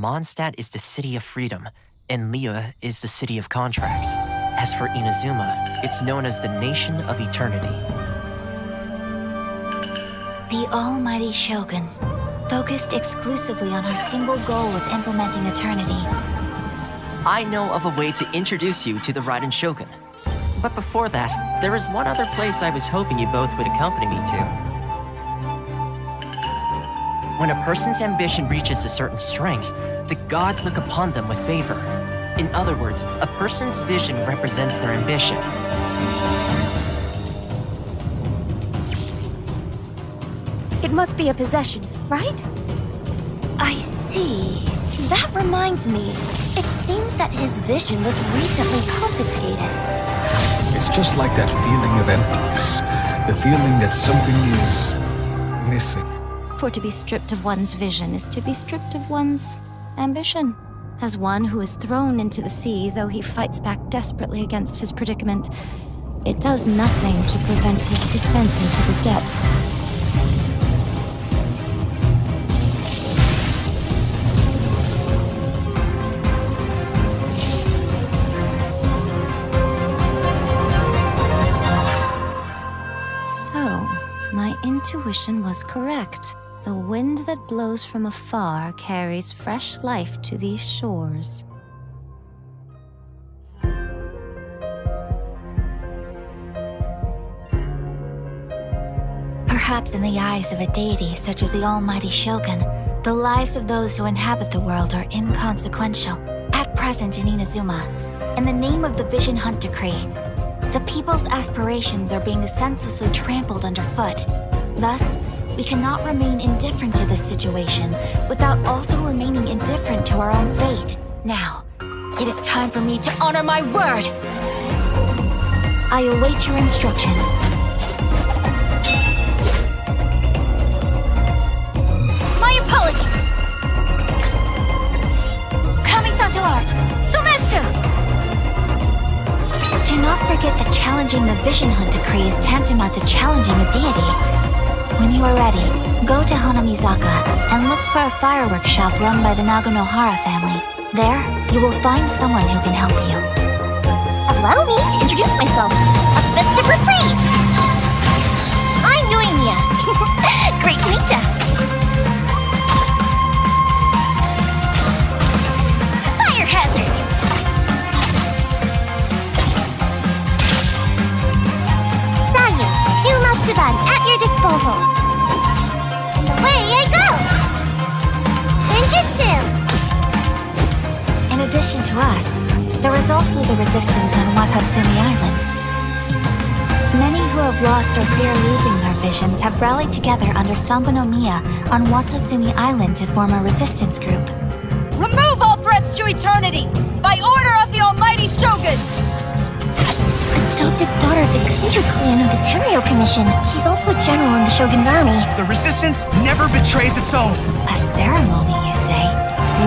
Mondstadt is the city of freedom, and Liyue is the city of contracts. As for Inazuma, it's known as the Nation of Eternity. The Almighty Shogun, focused exclusively on her single goal of implementing eternity. I know of a way to introduce you to the Raiden Shogun. But before that, there is one other place I was hoping you both would accompany me to. When a person's ambition reaches a certain strength, the gods look upon them with favor. In other words, a person's vision represents their ambition. It must be a possession, right? I see. That reminds me. It seems that his vision was recently confiscated. It's just like that feeling of emptiness. The feeling that something is missing. For to be stripped of one's vision is to be stripped of one's ambition. As one who is thrown into the sea, though he fights back desperately against his predicament, it does nothing to prevent his descent into the depths. So, my intuition was correct. The wind that blows from afar carries fresh life to these shores. Perhaps in the eyes of a deity such as the Almighty Shogun, the lives of those who inhabit the world are inconsequential. At present in Inazuma, in the name of the Vision Hunt Decree, the people's aspirations are being senselessly trampled underfoot. Thus, we cannot remain indifferent to this situation without also remaining indifferent to our own fate. Now, it is time for me to honor my word! I await your instruction. My apologies! Kamisato art! Sometsu! Do not forget that challenging the Vision Hunt Decree is tantamount to challenging a deity. When you are ready, go to Hanamizaka and look for a fireworks shop run by the Naganohara family. There, you will find someone who can help you. Allow me to introduce myself. A festive reprise! Also the resistance on Watatsumi Island. Many who have lost or fear losing their visions have rallied together under Sangonomiya on Watatsumi Island to form a resistance group. Remove all threats to eternity! By order of the Almighty Shogun! Adopted daughter of the Kujou clan of the Tenryo Commission. She's also a general in the Shogun's army. The resistance never betrays its own. A ceremony, you say?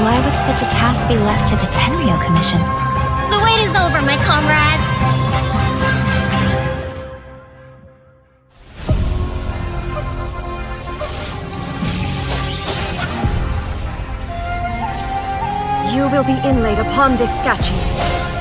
Why would such a task be left to the Tenryo Commission? Is over, my comrades. You will be inlaid upon this statue.